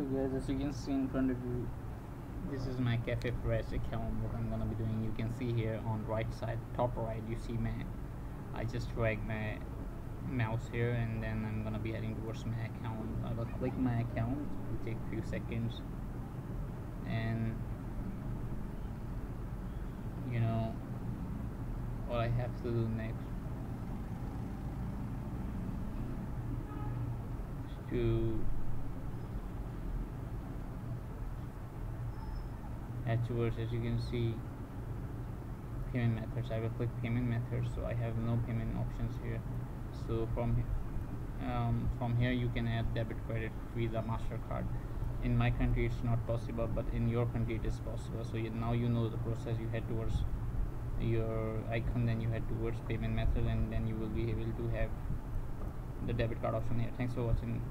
so guys as you can see in front of you this is my cafe press account what i'm gonna be doing. You can see here on right side top right you see my i just drag my mouse here and then i'm gonna be heading towards my account. I will click my account it will take a few seconds. And you know what i have to do next is to towards as you can see payment methods. I will click payment methods so I have no payment options here. So from um, from here you can add debit credit visa mastercard. In my country it's not possible but in your country it is possible. So you, now you know the process. You head towards your icon then you head towards payment method and then you will be able to have the debit card option here. Thanks for watching